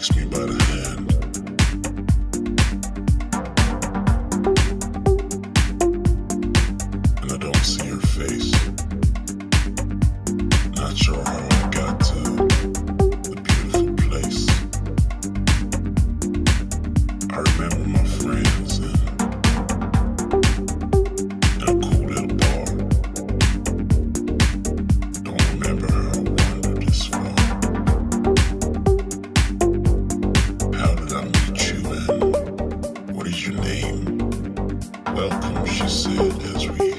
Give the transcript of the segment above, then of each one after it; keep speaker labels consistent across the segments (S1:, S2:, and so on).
S1: makes me better. your name? Welcome, she said as we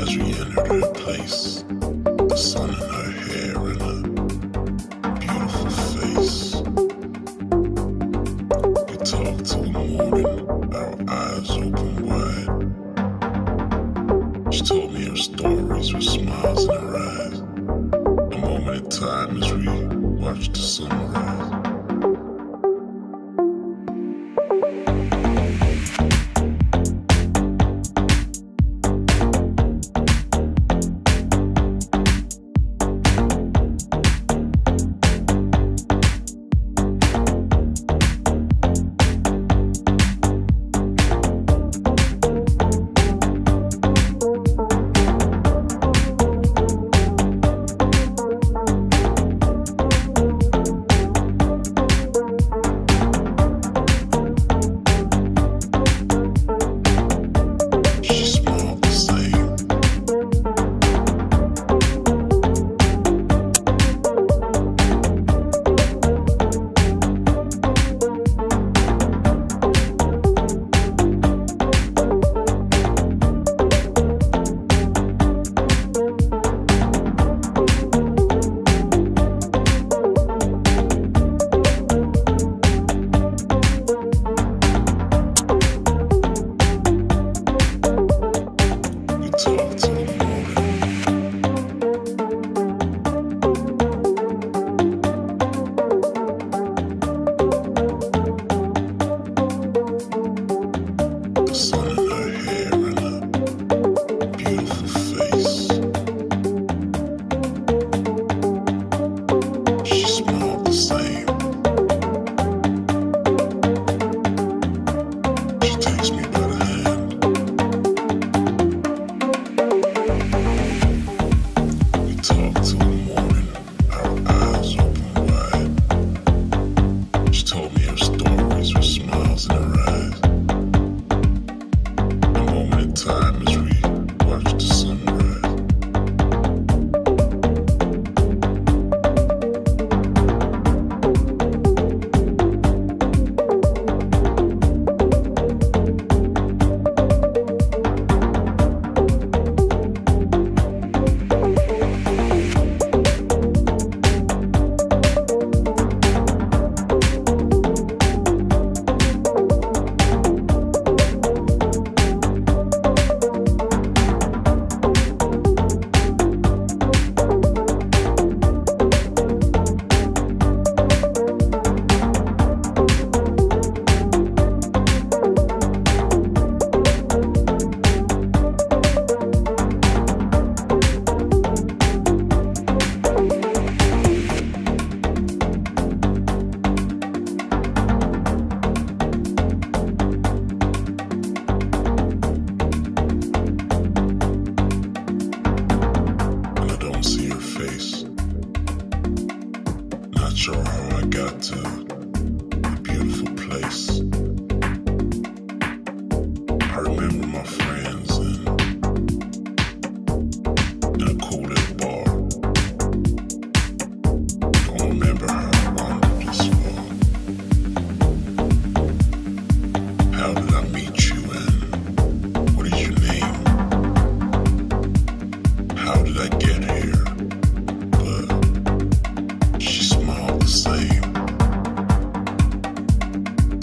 S1: as we entered her place. The sun in her hair and her beautiful face. We talked till morning, our eyes. Soul.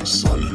S1: sun.